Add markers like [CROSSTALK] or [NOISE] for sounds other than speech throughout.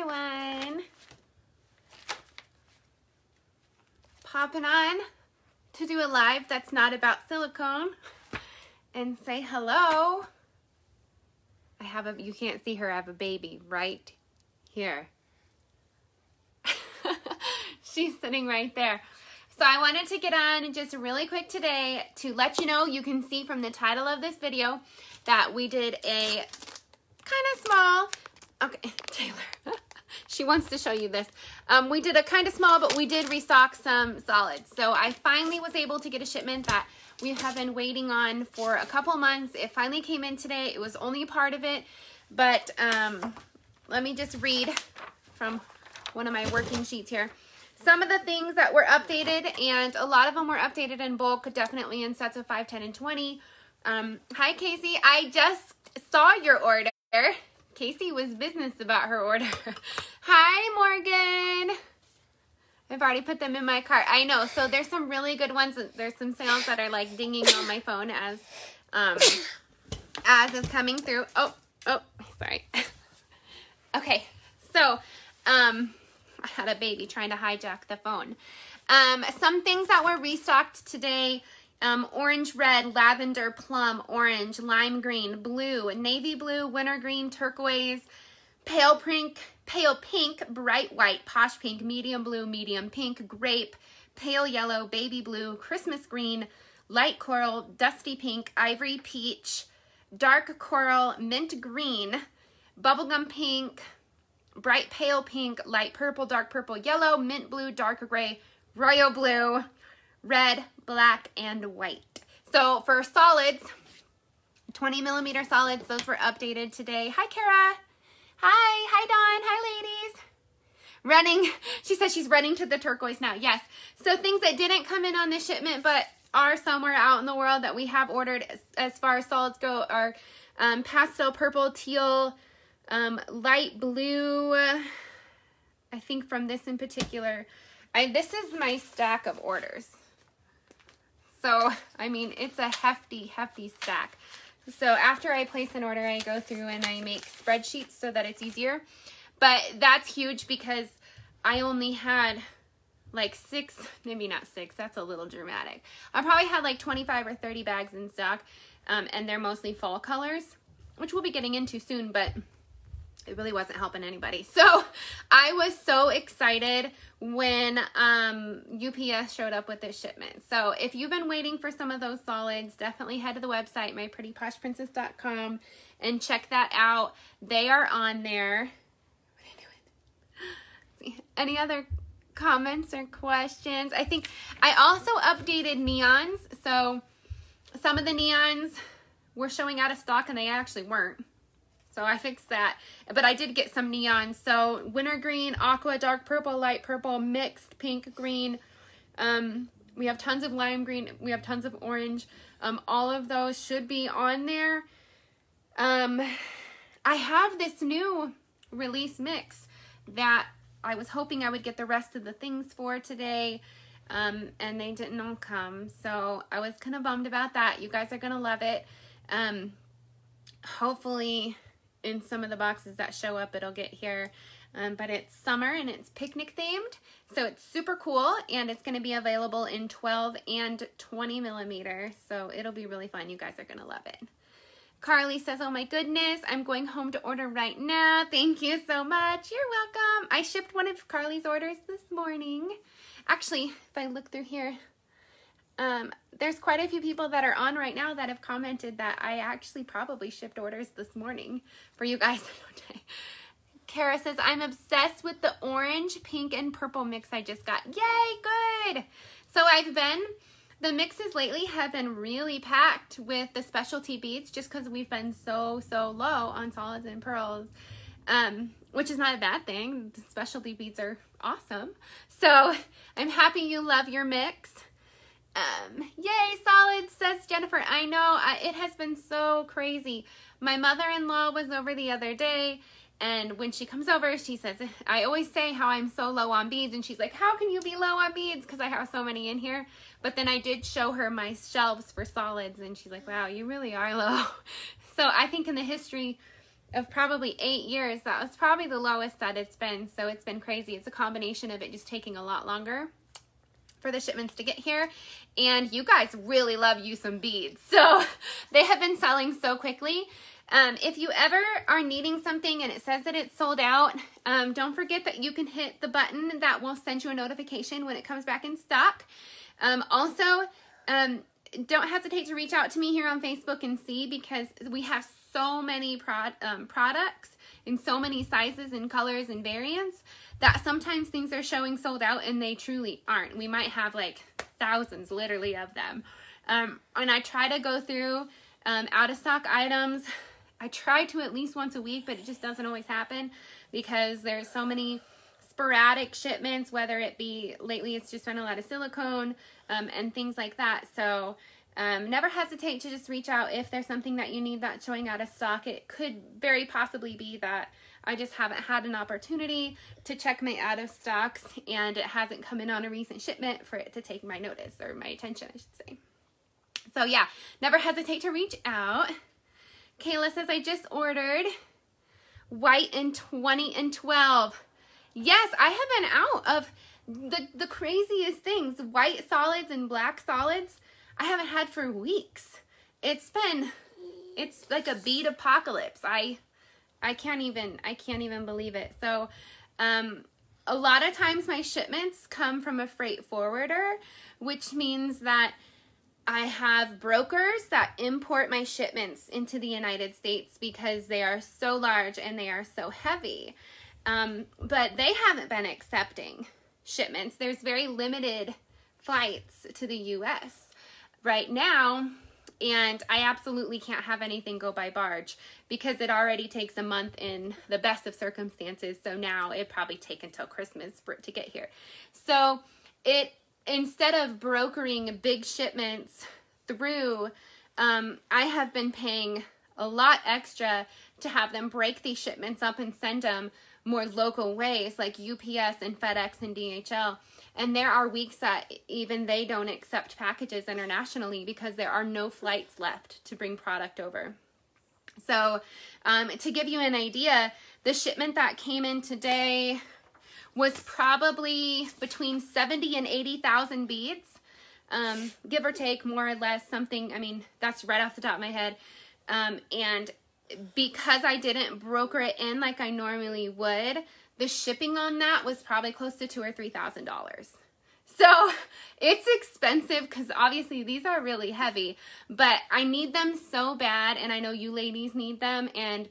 everyone. Popping on to do a live that's not about silicone and say hello. I have a, you can't see her, I have a baby right here. [LAUGHS] She's sitting right there. So I wanted to get on just really quick today to let you know, you can see from the title of this video that we did a kind of small, okay, [LAUGHS] Taylor, [LAUGHS] she wants to show you this. Um, we did a kind of small, but we did restock some solids. So I finally was able to get a shipment that we have been waiting on for a couple months. It finally came in today. It was only a part of it, but um, let me just read from one of my working sheets here. Some of the things that were updated, and a lot of them were updated in bulk, definitely in sets of 5, 10, and 20. Um, hi, Casey. I just saw your order. Casey was business about her order. [LAUGHS] hi, Morgan. I've already put them in my cart. I know. So there's some really good ones. There's some sales that are like dinging on my phone as um, as is coming through. Oh, oh, sorry. [LAUGHS] okay. So, um, I had a baby trying to hijack the phone. Um, some things that were restocked today. Um, orange, red, lavender, plum, orange, lime green, blue, navy blue, winter green, turquoise, pale pink, pale pink, bright white, posh pink, medium blue, medium pink, grape, pale yellow, baby blue, Christmas green, light coral, dusty pink, ivory peach, dark coral, mint green, bubblegum pink, bright pale pink, light purple, dark purple, yellow, mint blue, dark gray, royal blue, red, black, and white. So for solids, 20 millimeter solids, those were updated today. Hi, Kara. Hi, hi, Dawn. Hi, ladies. Running, [LAUGHS] she says she's running to the turquoise now. Yes. So things that didn't come in on this shipment, but are somewhere out in the world that we have ordered as, as far as solids go are um, pastel purple, teal, um, light blue. I think from this in particular, I, this is my stack of orders. So, I mean, it's a hefty, hefty stack. So after I place an order, I go through and I make spreadsheets so that it's easier. But that's huge because I only had like six, maybe not six, that's a little dramatic. I probably had like 25 or 30 bags in stock um, and they're mostly fall colors, which we'll be getting into soon, but it really wasn't helping anybody. [LAUGHS] So I was so excited when um, UPS showed up with this shipment. So if you've been waiting for some of those solids, definitely head to the website, myprettyposhprincess.com, and check that out. They are on there. [LAUGHS] Any other comments or questions? I think I also updated neons. So some of the neons were showing out of stock and they actually weren't. So I fixed that. But I did get some neon. So winter green, aqua, dark purple, light purple, mixed pink, green. Um, we have tons of lime green. We have tons of orange. Um, all of those should be on there. Um, I have this new release mix that I was hoping I would get the rest of the things for today. Um, and they didn't all come. So I was kind of bummed about that. You guys are going to love it. Um, hopefully in some of the boxes that show up it'll get here um, but it's summer and it's picnic themed so it's super cool and it's going to be available in 12 and 20 millimeter so it'll be really fun you guys are going to love it Carly says, oh my goodness, I'm going home to order right now. Thank you so much. You're welcome. I shipped one of Carly's orders this morning. Actually, if I look through here, um, there's quite a few people that are on right now that have commented that I actually probably shipped orders this morning for you guys. [LAUGHS] Kara says, I'm obsessed with the orange, pink, and purple mix I just got. Yay, good. So I've been, the mixes lately have been really packed with the specialty beads just because we've been so, so low on solids and pearls, um, which is not a bad thing. The specialty beads are awesome. So I'm happy you love your mix. Um, yay, solid, says Jennifer. I know, I, it has been so crazy. My mother-in-law was over the other day, and when she comes over, she says, I always say how I'm so low on beads, and she's like, how can you be low on beads? Because I have so many in here. But then I did show her my shelves for solids, and she's like, wow, you really are low. [LAUGHS] So I think in the history of probably eight years, that was probably the lowest that it's been. So it's been crazy. It's a combination of it just taking a lot longer for the shipments to get here. And you guys really love you some beads. [LAUGHS] So they have been selling so quickly. Um, if you ever are needing something and it says that it's sold out, um, don't forget that you can hit the button that will send you a notification when it comes back in stock. Um, also, um, don't hesitate to reach out to me here on Facebook and see because we have so many prod, um, products in so many sizes and colors and variants that sometimes things are showing sold out and they truly aren't. We might have like thousands literally of them. Um, and I try to go through um, out of stock items. I try to at least once a week, but it just doesn't always happen because there's so many sporadic shipments, whether it be lately it's just been a lot of silicone um, and things like that. So um, never hesitate to just reach out if there's something that you need that's showing out of stock. It could very possibly be that I just haven't had an opportunity to check my out of stocks and it hasn't come in on a recent shipment for it to take my notice or my attention, I should say. So yeah, never hesitate to reach out. Kayla says, I just ordered white in 20 and 12. Yes, I have been out of the, the craziest things. White solids and black solids I haven't had for weeks. It's been, it's like a bead apocalypse. I I can't even, I can't even believe it. So, um, a lot of times my shipments come from a freight forwarder, which means that I have brokers that import my shipments into the United States because they are so large and they are so heavy. Um, but they haven't been accepting shipments. There's very limited flights to the US. Right now, and I absolutely can't have anything go by barge because it already takes a month in the best of circumstances. So now it probably take until Christmas for it to get here. So it instead of brokering big shipments through, um, I have been paying a lot extra to have them break these shipments up and send them more local ways like UPS and FedEx and DHL. And there are weeks that even they don't accept packages internationally because there are no flights left to bring product over. So, um, to give you an idea, the shipment that came in today was probably between 70 and 80,000 beads, um, give or take more or less something. I mean, that's right off the top of my head. Um, and because I didn't broker it in like I normally would, the shipping on that was probably close to two or three thousand dollars. So [LAUGHS] it's expensive because obviously these are really heavy, but I need them so bad, and I know you ladies need them, and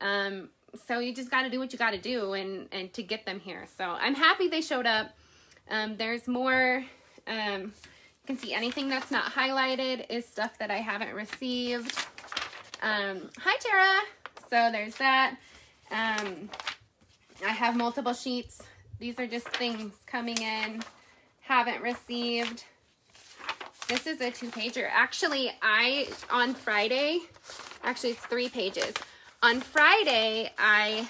um, so you just got to do what you got to do and and to get them here. So I'm happy they showed up. Um, there's more. Um, you can see anything that's not highlighted is stuff that I haven't received. Um, hi, Tara. So there's that. I have multiple sheets. These are just things coming in. Haven't received. This is a two-pager. Actually, I, on Friday, actually it's three pages. On Friday, I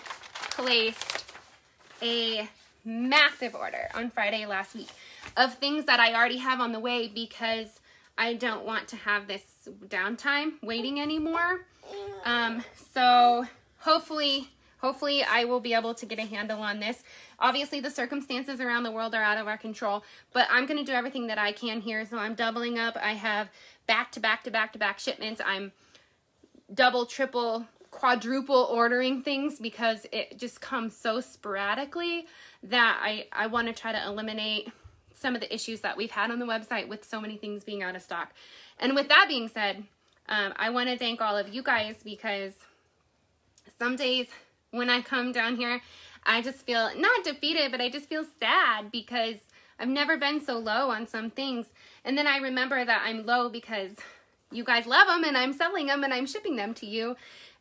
placed a massive order on Friday last week of things that I already have on the way because I don't want to have this downtime waiting anymore. Um, so hopefully hopefully I will be able to get a handle on this. Obviously, the circumstances around the world are out of our control, but I'm going to do everything that I can here. So I'm doubling up. I have back to back to back to back shipments. I'm double, triple, quadruple ordering things because it just comes so sporadically that I, I want to try to eliminate some of the issues that we've had on the website with so many things being out of stock. And with that being said, um, I want to thank all of you guys because some days when I come down here, I just feel not defeated, but I just feel sad because I've never been so low on some things. And then I remember that I'm low because you guys love them and I'm selling them and I'm shipping them to you.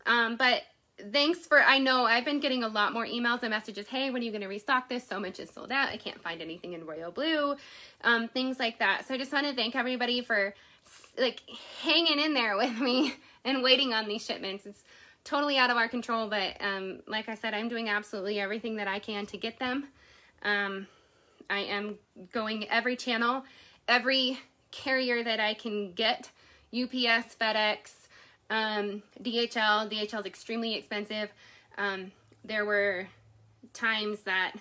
Um, but thanks for, I know I've been getting a lot more emails and messages. Hey, when are you going to restock this? So much is sold out. I can't find anything in royal blue, um, things like that. So I just want to thank everybody for like hanging in there with me [LAUGHS] and waiting on these shipments. It's totally out of our control, but um, like I said, I'm doing absolutely everything that I can to get them. Um, I am going every channel, every carrier that I can get, UPS, FedEx, um, DHL. DHL is extremely expensive. Um, there were times that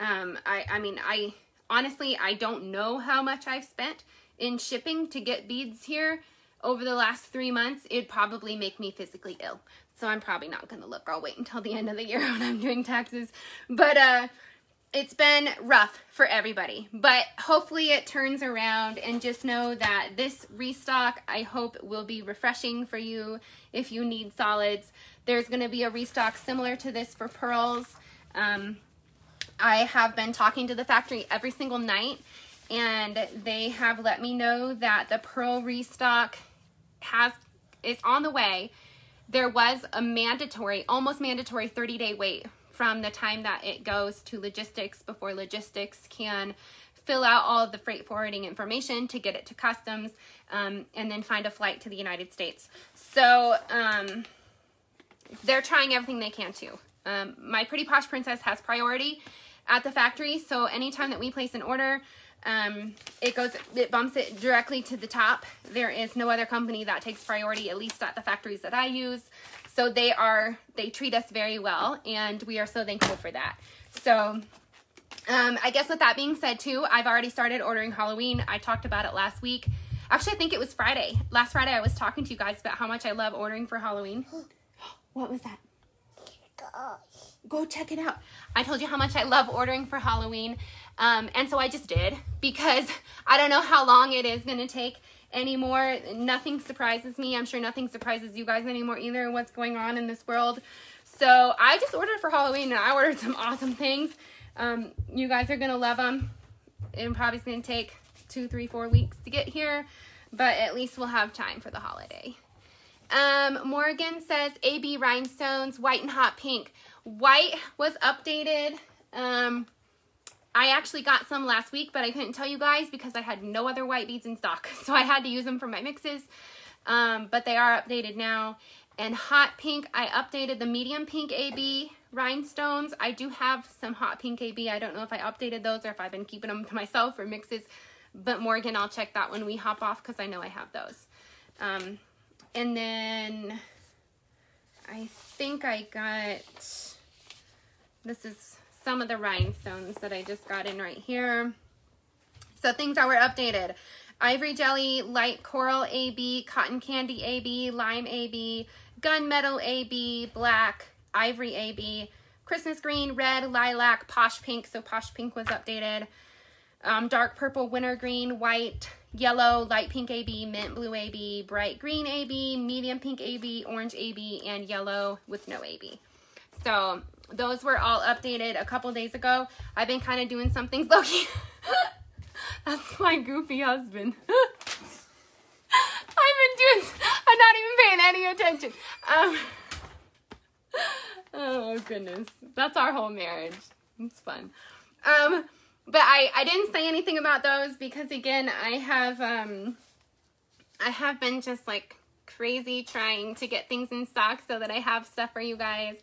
um, I, I mean, I honestly, I don't know how much I've spent in shipping to get beads here over the last three months. It'd probably make me physically ill. So I'm probably not going to look. I'll wait until the end of the year [LAUGHS] when I'm doing taxes. But, uh, it's been rough for everybody, but hopefully it turns around and just know that this restock, I hope will be refreshing for you if you need solids. There's gonna be a restock similar to this for pearls. Um, I have been talking to the factory every single night and they have let me know that the pearl restock has is on the way. There was a mandatory, almost mandatory 30 day wait from the time that it goes to logistics before logistics can fill out all of the freight forwarding information to get it to customs um, and then find a flight to the United States. So um, they're trying everything they can to. Um, my Pretty Posh Princess has priority at the factory, so anytime that we place an order, um, it goes, it bumps it directly to the top. There is no other company that takes priority, at least at the factories that I use. So they are, they treat us very well and we are so thankful for that. So um, I guess with that being said too, I've already started ordering Halloween. I talked about it last week. Actually, I think it was Friday. Last Friday I was talking to you guys about how much I love ordering for Halloween. [GASPS] what was that? Go check it out. I told you how much I love ordering for Halloween. Um, and so I just did because I don't know how long it is going to take anymore. Nothing surprises me. I'm sure nothing surprises you guys anymore either what's going on in this world. So I just ordered for Halloween and I ordered some [LAUGHS] awesome things. Um, you guys are going to love them. It probably going to take two, three, four weeks to get here, but at least we'll have time for the holiday. Um, Morgan says AB rhinestones, white and hot pink. White was updated. Um, I actually got some last week, but I couldn't tell you guys because I had no other white beads in stock. [LAUGHS] So I had to use them for my mixes, um, but they are updated now. And hot pink, I updated the medium pink AB rhinestones. I do have some hot pink AB. I don't know if I updated those or if I've been keeping them to myself for mixes. But Morgan, I'll check that when we hop off because I know I have those. Um, and then I think I got, this is some of the rhinestones that I just got in right here. So things that were updated. Ivory Jelly, Light Coral AB, Cotton Candy AB, Lime AB, Gunmetal AB, Black, Ivory AB, Christmas Green, Red, Lilac, Posh Pink, so Posh Pink was updated. Um, dark Purple, Winter Green, White, Yellow, Light Pink AB, Mint Blue AB, Bright Green AB, Medium Pink AB, Orange AB, and Yellow with no AB. So those were all updated a couple days ago. I've been kind of doing some things. [LAUGHS] That's my goofy husband. I've been doing, I'm not even paying any attention. Um, oh goodness. That's our whole marriage. It's fun. Um, but I, I didn't say anything about those because again, I have, um, I have been just like crazy trying to get things in stock so that I have stuff for you guys.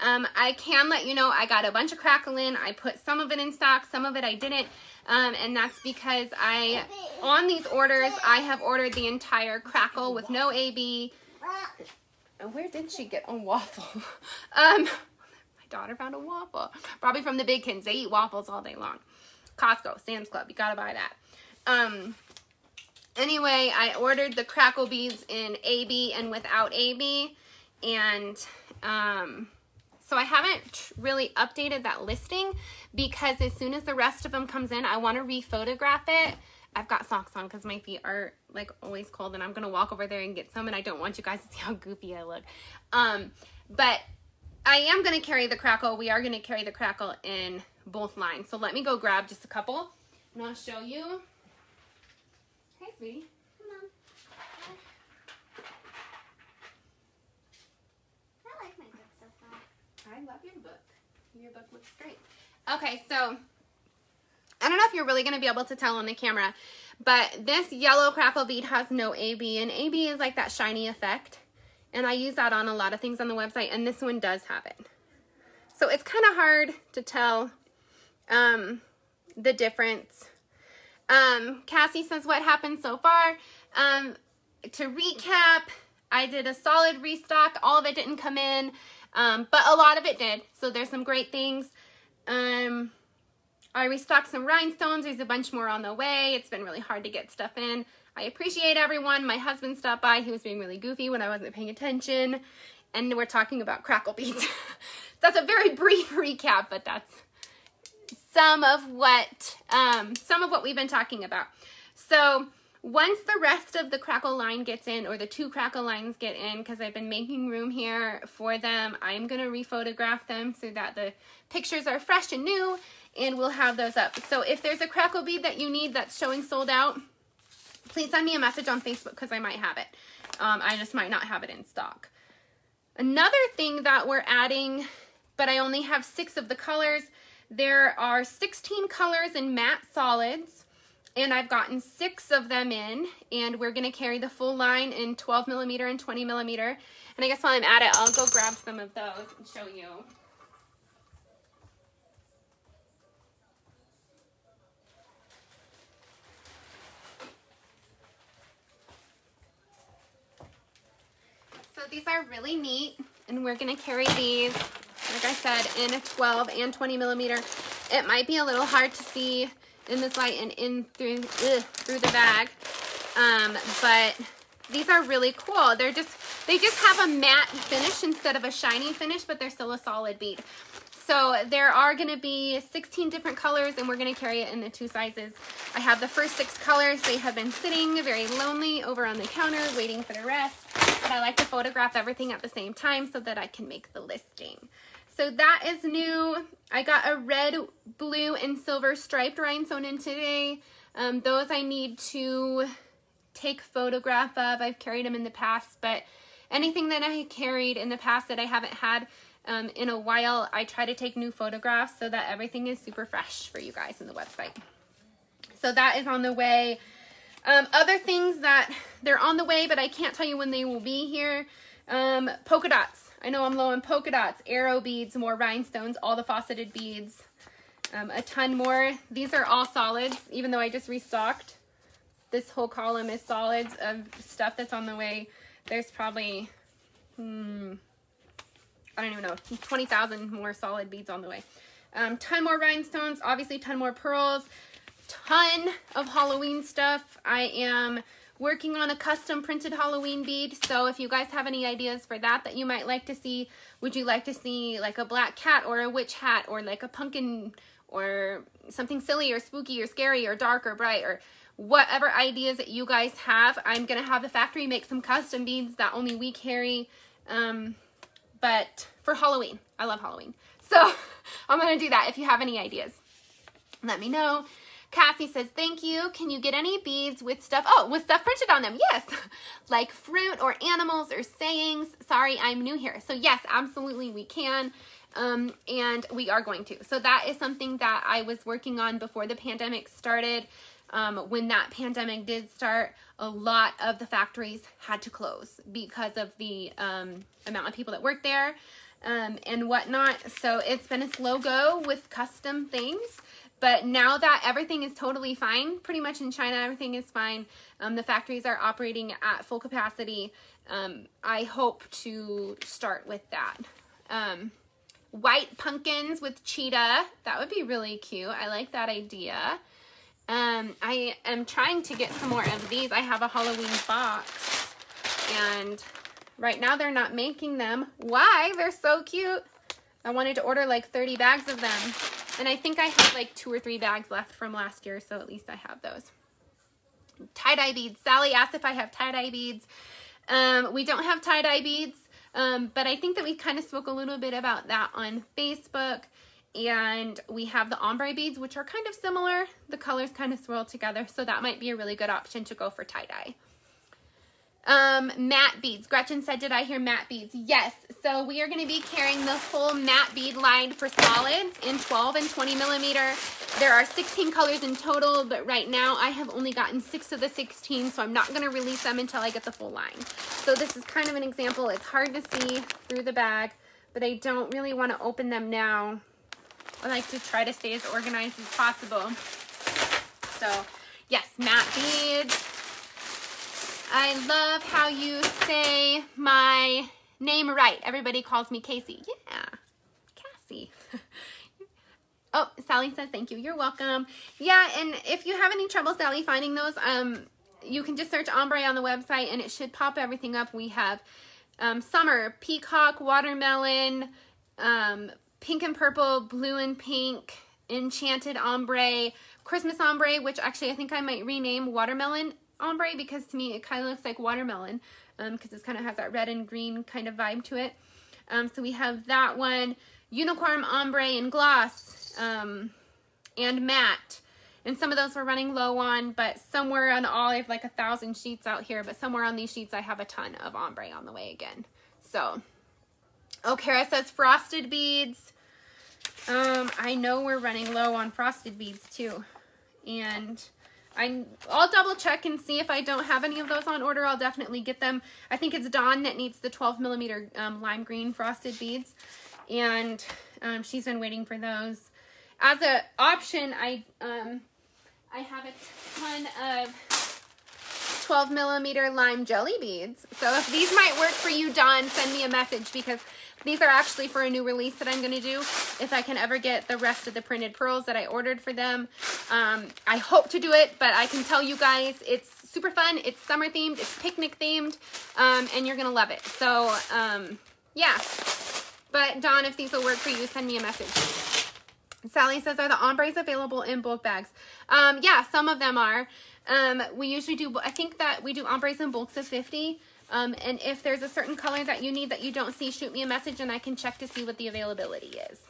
Um, I can let you know I got a bunch of crackle in. I put some of it in stock, some of it I didn't. Um, and that's because I, on these orders, I have ordered the entire crackle with no AB. Where did she get a waffle? [LAUGHS] um, my daughter found a waffle. Probably from the Big Kids. They eat waffles all day long. Costco, Sam's Club. You gotta buy that. Um, anyway, I ordered the crackle beads in AB and without AB. And, um, so I haven't really updated that listing because as soon as the rest of them comes in, I want to rephotograph it. I've got socks on because my feet are like always cold and I'm going to walk over there and get some and I don't want you guys to see how goofy I look. Um, but I am going to carry the crackle. We are going to carry the crackle in both lines. So let me go grab just a couple and I'll show you. Hey, sweetie. I love your book. Your book looks great. Okay, so I don't know if you're really going to be able to tell on the camera, but this yellow crackle bead has no AB, and AB is like that shiny effect. And I use that on a lot of things on the website, and this one does have it. So it's kind of hard to tell um, the difference. Um, Cassie says, what happened so far? Um, to recap, I did a solid restock. All of it didn't come in, um, but a lot of it did. So there's some great things. Um, I restocked some rhinestones. There's a bunch more on the way. It's been really hard to get stuff in. I appreciate everyone. My husband stopped by. He was being really goofy when I wasn't paying attention. And we're talking about crackle beads. [LAUGHS] that's a very brief recap, but that's some of what um, some of what we've been talking about. So once the rest of the crackle line gets in, or the two crackle lines get in, because I've been making room here for them, I'm going to rephotograph them so that the pictures are fresh and new, and we'll have those up. So if there's a crackle bead that you need that's showing sold out, please send me a message on Facebook because I might have it. Um, I just might not have it in stock. Another thing that we're adding, but I only have six of the colors, there are 16 colors in matte solids, and I've gotten six of them in, and we're gonna carry the full line in 12 millimeter and 20 millimeter. And I guess while I'm at it, I'll go grab some of those and show you. So these are really neat and we're gonna carry these, like I said, in a 12 and 20 millimeter. It might be a little hard to see in this light and in through, ugh, through the bag, um, but these are really cool. They're just, they just have a matte finish instead of a shiny finish, but they're still a solid bead. So there are going to be 16 different colors and we're going to carry it in the two sizes. I have the first six colors. They have been sitting very lonely over on the counter waiting for the rest. But I like to photograph everything at the same time so that I can make the listing. So that is new. I got a red, blue, and silver striped rhinestone in today. Um, those I need to take photograph of. I've carried them in the past, but anything that I carried in the past that I haven't had um, in a while, I try to take new photographs so that everything is super fresh for you guys in the website. So that is on the way. Um, other things that they're on the way, but I can't tell you when they will be here. Um, polka dots. I know I'm low on polka dots, arrow beads, more rhinestones, all the faceted beads, um, a ton more. These are all solids, even though I just restocked. This whole column is solids of stuff that's on the way. There's probably, hmm, I don't even know, 20,000 more solid beads on the way. Um, ton more rhinestones, obviously ton more pearls, ton of Halloween stuff. I am working on a custom printed Halloween bead. So if you guys have any ideas for that that you might like to see, would you like to see like a black cat or a witch hat or like a pumpkin or something silly or spooky or scary or dark or bright or whatever ideas that you guys have. I'm going to have the factory make some custom beads that only we carry. Um, but for Halloween. I love Halloween. So [LAUGHS] I'm going to do that. If you have any ideas, let me know. Cassie says, thank you. Can you get any beads with stuff? Oh, with stuff printed on them. Yes. [LAUGHS] like fruit or animals or sayings. Sorry, I'm new here. So yes, absolutely we can. Um, and we are going to. So that is something that I was working on before the pandemic started. Um, when that pandemic did start, a lot of the factories had to close because of the um, amount of people that work there um, and whatnot. So it's been a slow go with custom things. But now that everything is totally fine, pretty much in China, everything is fine. Um, the factories are operating at full capacity. Um, I hope to start with that. Um, white pumpkins with cheetah. That would be really cute. I like that idea. Um, I am trying to get some more of these. I have a Halloween box and right now they're not making them. Why? They're so cute. I wanted to order like 30 bags of them. And I think I have like two or three bags left from last year, so at least I have those. Tie-dye beads. Sally asked if I have tie-dye beads. Um, we don't have tie-dye beads, um, but I think that we kind of spoke a little bit about that on Facebook. And we have the ombre beads, which are kind of similar. The colors kind of swirl together, so that might be a really good option to go for tie-dye. Um, matte beads. Gretchen said, did I hear matte beads? Yes. So we are going to be carrying the full matte bead line for solids in 12 and 20 millimeter. There are 16 colors in total, but right now I have only gotten six of the 16, so I'm not going to release them until I get the full line. So this is kind of an example. It's hard to see through the bag, but I don't really want to open them now I like to try to stay as organized as possible. So, yes, matte beads. I love how you say my name right. Everybody calls me Casey. Yeah, Cassie. [LAUGHS] oh, Sally says thank you. You're welcome. Yeah, and if you have any trouble, Sally, finding those, um, you can just search ombre on the website and it should pop everything up. We have um, summer, peacock, watermelon, um, pink and purple, blue and pink, enchanted ombre, Christmas ombre, which actually I think I might rename watermelon ombre because to me it kind of looks like watermelon because um, it kind of has that red and green kind of vibe to it. Um, so we have that one, unicorn ombre and gloss um, and matte. And some of those we're running low on, but somewhere on all, I have like a thousand sheets out here, but somewhere on these sheets I have a ton of ombre on the way again. So, oh, Kara says frosted beads. Um, I know we're running low on frosted beads too. And I, I'll double check and see if I don't have any of those on order. I'll definitely get them. I think it's Dawn that needs the 12 millimeter um, lime green frosted beads. And um, she's been waiting for those. As an option, I, um, I have a ton of 12 millimeter lime jelly beads. So if these might work for you, Dawn, send me a message because these are actually for a new release that I'm going to do if I can ever get the rest of the printed pearls that I ordered for them. Um, I hope to do it, but I can tell you guys it's super fun. It's summer themed. It's picnic themed, um, and you're going to love it. So, um, yeah. But, Dawn, if these will work for you, send me a message. Sally says, are the ombres available in bulk bags? Um, yeah, some of them are. Um, we usually do, I think that we do ombres in bulks of 50. Um, and if there's a certain color that you need that you don't see, shoot me a message and I can check to see what the availability is.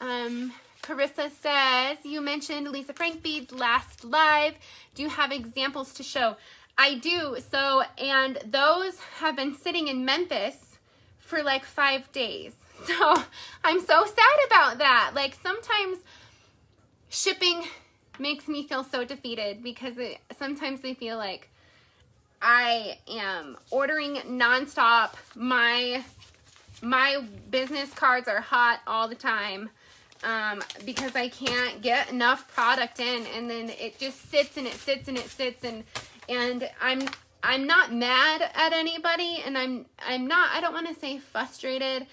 Um, Carissa says, you mentioned Lisa Frank beads last live. Do you have examples to show? I do. So, and those have been sitting in Memphis for like five days. [LAUGHS] So I'm so sad about that. Like sometimes shipping makes me feel so defeated because it, sometimes I feel like I am ordering nonstop. My my business cards are hot all the time um, because I can't get enough product in, and then it just sits and it sits and it sits, and and I'm I'm not mad at anybody, and I'm I'm not I don't want to say frustrated.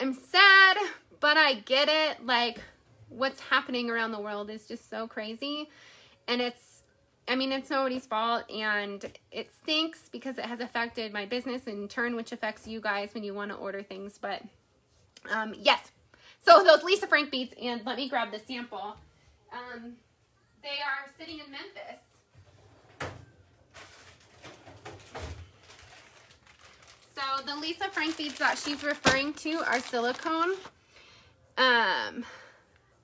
I'm sad, but I get it. Like what's happening around the world is just so crazy, and it's I mean, it's nobody's fault and it stinks because it has affected my business in turn, which affects you guys when you want to order things. But um, yes, so those Lisa Frank beads, and let me grab the sample. Um, they are sitting in Memphis. So the Lisa Frank beads that she's referring to are silicone. Um,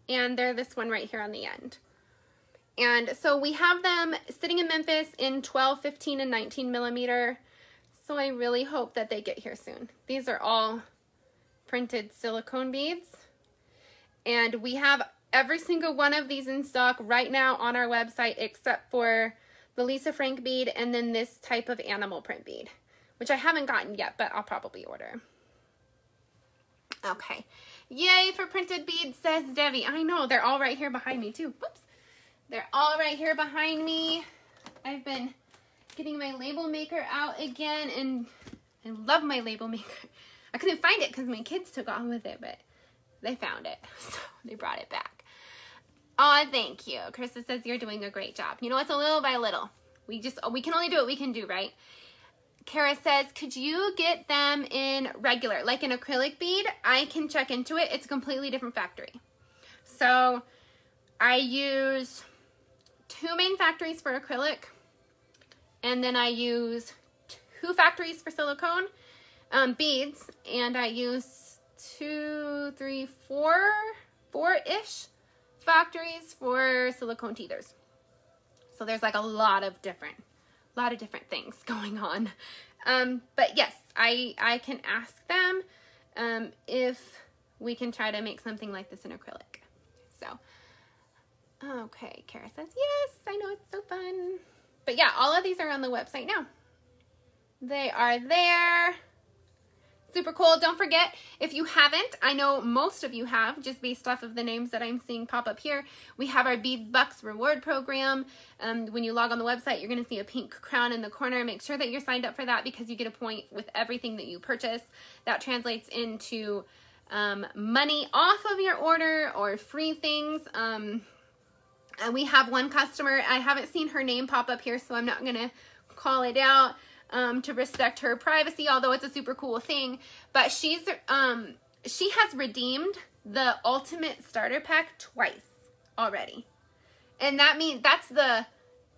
and they're this one right here on the end. And so we have them sitting in Memphis in 12, 15, and 19 millimeter. So I really hope that they get here soon. These are all printed silicone beads. And we have every single one of these in stock right now on our website except for the Lisa Frank bead and then this type of animal print bead, which I haven't gotten yet, but I'll probably order. Okay. Yay for printed beads, says Debbie. I know, they're all right here behind me too. Whoops. They're all right here behind me. I've been getting my label maker out again and I love my label [LAUGHS] maker. I couldn't find it because my kids took off with it, but they found it. [LAUGHS] So they brought it back. Oh, thank you. Krista says you're doing a great job. You know, it's a little by little. We just, we can only do what we can do, right? Kara says, could you get them in regular, like an acrylic bead? I can check into it. It's a completely different factory. So I use two main factories for acrylic, and then I use two factories for silicone um, beads, and I use two, three, four, four-ish factories for silicone teethers. So there's like a lot of different, lot of different things [LAUGHS] going on. Um, but yes, I, I can ask them um, if we can try to make something like this in acrylic. So Okay, Kara says, yes, I know it's so fun. But yeah, all of these are on the website now. They are there. super cool. Don't forget, if you haven't, I know most of you have, just based off of the names that I'm seeing pop up here, we have our Bead Bucks reward program. Um, when you log on the website, you're going to see a pink crown in the corner. Make sure that you're signed up for that because you get a point with everything that you purchase. That translates into um, money off of your order or free things. Um, and we have one customer, I haven't seen her name pop up here, so I'm not to call it out um, to respect her privacy, although it's a super cool thing. But she's um, she has redeemed the ultimate starter pack twice already, and that means that's the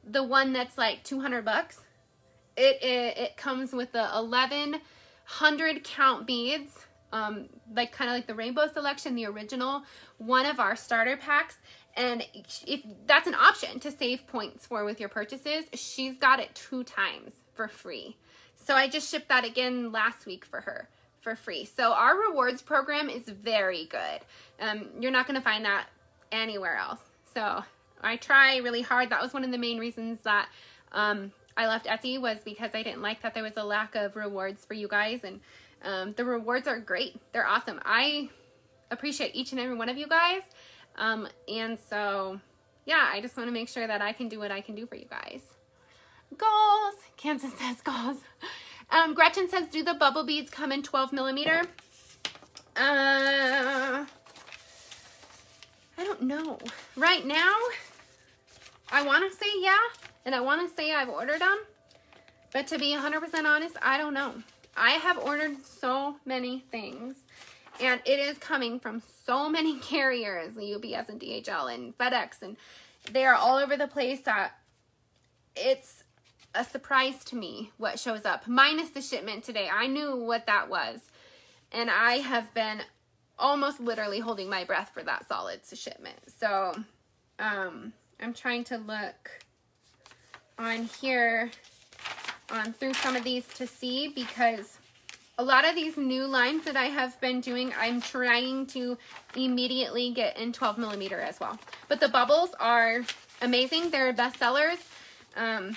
the one that's like 200 bucks. It it, it comes with the 1100 count beads. Um, like kind of like the rainbow selection, the original one of our starter packs. And if that's an option to save points for with your purchases, she's got it two times for free. So I just shipped that again last week for her for free. So our rewards program is very good. Um, you're not going to find that anywhere else. So I try really hard. That was one of the main reasons that um, I left Etsy was because I didn't like that there was a lack of rewards for you guys. And um, the rewards are great. They're awesome. I appreciate each and every one of you guys. Um, and so, yeah, I just want to make sure that I can do what I can do for you guys. Goals. Kansas says [LAUGHS] goals. Um, Gretchen says, do the bubble beads come in 12 millimeter? Uh, I don't know. Right now, I want to say yeah, and I want to say I've ordered them. But to be 100% honest, I don't know. I have ordered so many things, and it is coming from so many [LAUGHS] carriers, UPS and DHL and FedEx, and they are all over the place that it's a surprise to me what shows up, minus the shipment today. I knew what that was, and I have been almost literally holding my breath for that solids shipment. So um, I'm trying to look on here on through some of these to see because a lot of these new lines that I have been doing, I'm trying to immediately get in 12 millimeter as well. But the bubbles are amazing. They're best sellers. Um,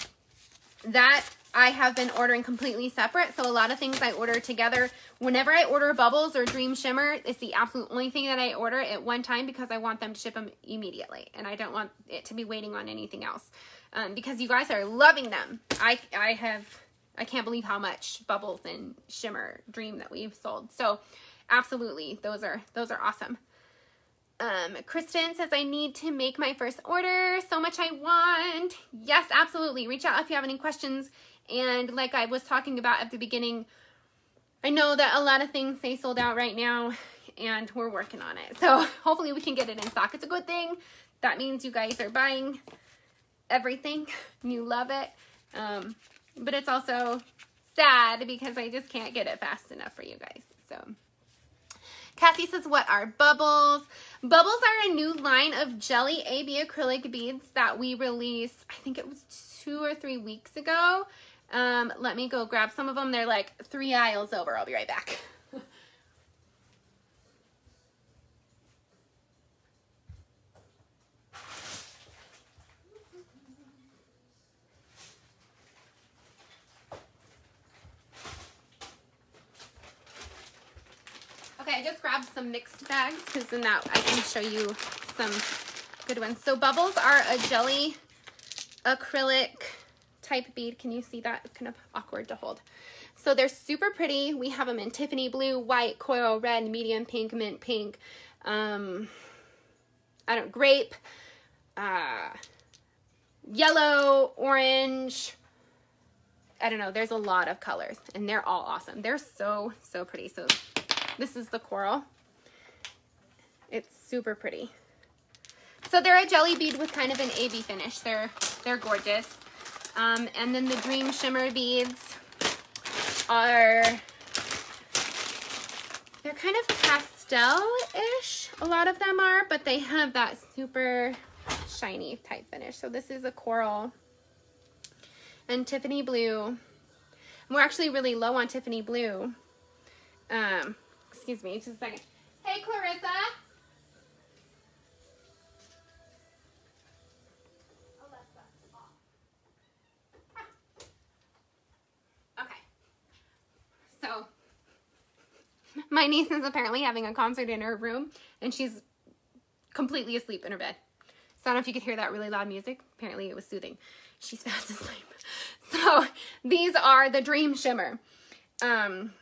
that I have been ordering completely separate. So a lot of things I order together. Whenever I order Bubbles or Dream Shimmer, it's the absolute only thing that I order at one time because I want them to ship them immediately. And I don't want it to be waiting on anything else. Um, because you guys are loving them. I, I have, I can't believe how much Bubbles and Shimmer Dream that we've sold. So absolutely, those are, those are awesome. Um, Kristen says, I need to make my first order. So much I want. Yes, absolutely. Reach out if you have any questions. And like I was talking about at the beginning, I know that a lot of things say sold out right now and we're working on it. So [LAUGHS] hopefully we can get it in stock. It's a good thing. That means you guys are buying everything. [LAUGHS] You love it. Um, but it's also sad because I just can't get it fast enough for you guys. So Cassie says, what are bubbles? Bubbles are a new line of jelly AB acrylic beads that we released, I think it was two or three weeks ago. Um, let me go grab some of them. They're like three aisles over. I'll be right back. [LAUGHS] Okay, I just grabbed some mixed bags because then that I can show you some good ones. So bubbles are a jelly acrylic type bead. Can you see that? It's kind of awkward to hold. So they're super pretty. We have them in Tiffany blue, white, coral red, medium pink, mint pink, um, I don't, grape, uh, yellow, orange, I don't know. There's a lot of colors and they're all awesome. They're so, so pretty. So this is the coral. It's super pretty. So they're a jelly bead with kind of an AB finish. They're, they're gorgeous. Um, and then the Dream Shimmer beads are, they're kind of pastel-ish, a lot of them are, but they have that super shiny type finish. So this is a coral and Tiffany blue. And we're actually really low on Tiffany blue. Um, excuse me, just a second. Hey, Clarissa. Okay. So, My niece is apparently having a concert in her room and she's completely asleep in her bed. So I don't know if you could hear that really loud music. Apparently it was soothing. She's [LAUGHS] fast asleep. So these are the Dream Shimmer. Um,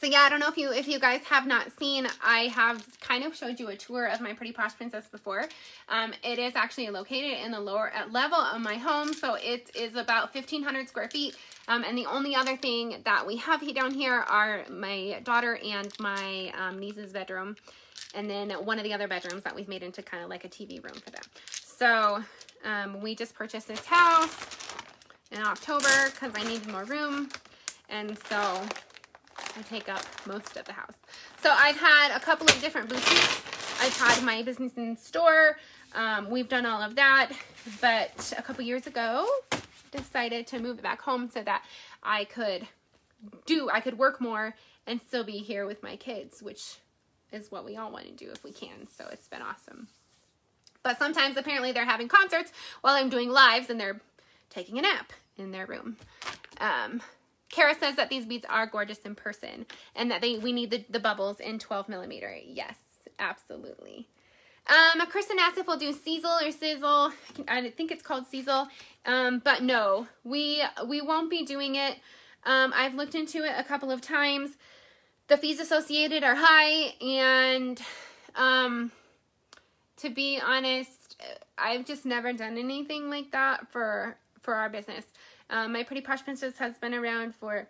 so yeah, I don't know if you if you guys have not seen, I have kind of showed you a tour of my Pretty Posh Princess before. Um, it is actually located in the lower level of my home, so it is about 1,500 square feet. Um, and the only other thing that we have down here are my daughter and my um, niece's bedroom. And then one of the other bedrooms that we've made into kind of like a TV room for them. So um, we just purchased this house in October because I needed more room. And so I take up most of the house. So I've had a couple of different boutiques. I've had my business in store. Um, we've done all of that. But a couple years ago, decided to move it back home so that I could do, I could work more and still be here with my kids, which is what we all want to do if we can. So it's been awesome. But sometimes apparently they're having concerts while I'm doing lives and they're taking a nap in their room. Um, Kara says that these beads are gorgeous in person and that they we need the, the bubbles in 12 millimeter. Yes, absolutely. Um, Kristen asked if we'll do Sizzle or Sizzle. I think it's called Sizzle. Um, but no, we we won't be doing it. Um, I've looked into it a couple of times. The fees associated are high and um, to be honest, I've just never done anything like that for for our business. Um, my Pretty Posh Princess has been around for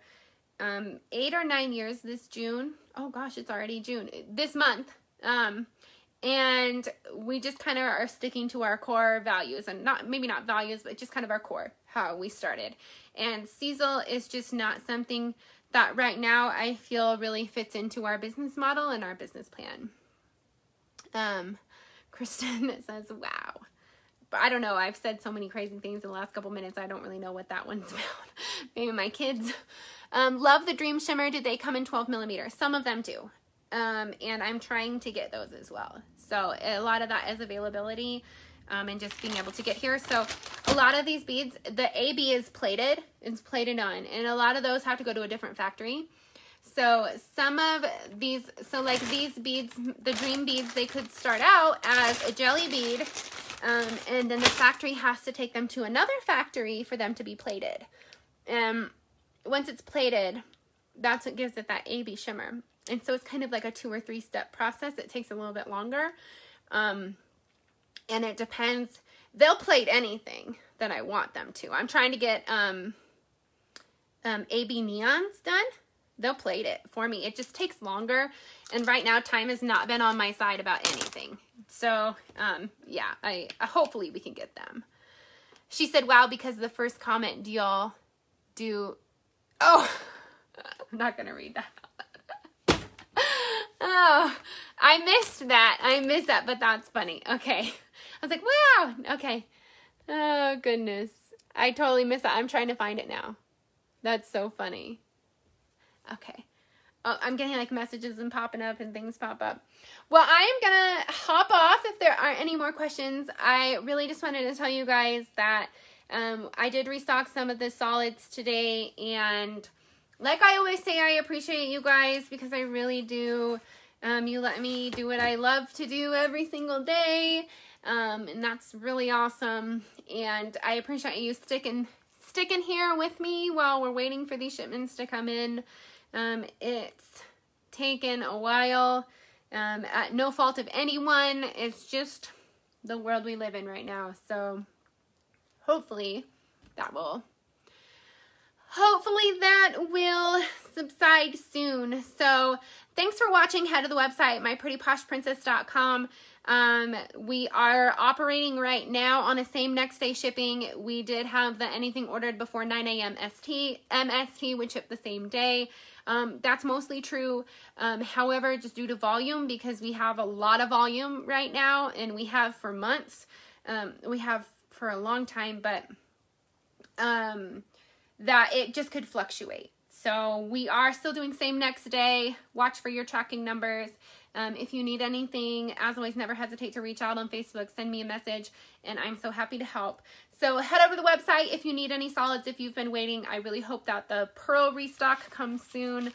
um, eight or nine years this June. Oh gosh, it's already June. This month. Um, and we just kind of are sticking to our core values and not maybe not values but just kind of our core how we started and Sezzle is just not something that right now I feel really fits into our business model and our business plan um Kristen [LAUGHS] says wow I don't know. I've said so many crazy things in the last couple minutes. I don't really know what that one's [LAUGHS] about. Maybe my kids. Um, love the Dream Shimmer. Do they come in 12 millimeter? Some of them do. Um, and I'm trying to get those as well. So a lot of that is availability um, and just being able to get here. So a lot of these beads, the AB is plated. It's plated on. And a lot of those have to go to a different factory. So some of these, so like these beads, the dream beads, they could start out as a jelly bead um, and then the factory has to take them to another factory for them to be plated. And um, once it's plated, that's what gives it that AB shimmer. And so it's kind of like a two or three step process. It takes a little bit longer. Um, and it depends. They'll plate anything that I want them to. I'm trying to get um, um, AB neons done they'll plate it for me. It just takes longer. And right now, time has not been on my side about anything. So, um, yeah, I, hopefully we can get them. She said, wow, because the first comment, do y'all do... [LAUGHS] Oh, I'm not going to read that. [LAUGHS] oh, I missed that. I missed that, but that's funny. Okay. I was like, wow. Okay. Oh, goodness. I totally missed that. I'm trying to find it now. That's so funny. Okay. Oh, I'm getting like messages and popping up and things pop up. Well, I am going to hop off if there aren't any more questions. I really just wanted to tell you guys that um, I did restock some of the solids today. And like I always say, I appreciate you guys because I really do. Um, you let me do what I love to do every single day. Um, and that's really awesome. And I appreciate you sticking sticking here with me while we're waiting for these shipments to come in. Um, it's taken a while um, at no fault of anyone. It's just the world we live in right now. So hopefully that will hopefully that will subside soon. So thanks for watching. Head to the website, myprettyposhprincess.com. Um, we are operating right now on a same next day shipping. We did have the anything ordered before 9 a.m. ST, MST would ship the same day. Um, that's mostly true. Um, however, just due to volume, because we have a lot of volume right now and we have for months, um, we have for a long time, but um, that it just could fluctuate. So we are still doing same next day. Watch for your tracking numbers. Um, if you need anything, as always, never hesitate to reach out on Facebook, send me a message, and I'm so happy to help. So head over to the website if you need any solids, if you've been waiting. I really hope that the Pearl restock comes soon.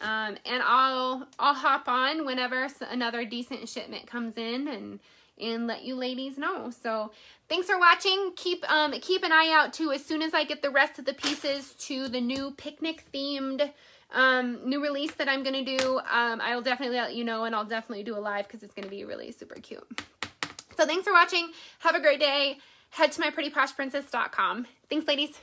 Um, and I'll I'll hop on whenever another decent shipment comes in and and let you ladies know. So thanks for watching. Keep um keep an eye out too as soon as I get the rest of the pieces to the new picnic themed um new release that I'm gonna do. Um I will definitely let you know and I'll definitely do a live because it's gonna be really super cute. So thanks for watching. Have a great day. Head to myprettyposhprincess.com. Thanks ladies.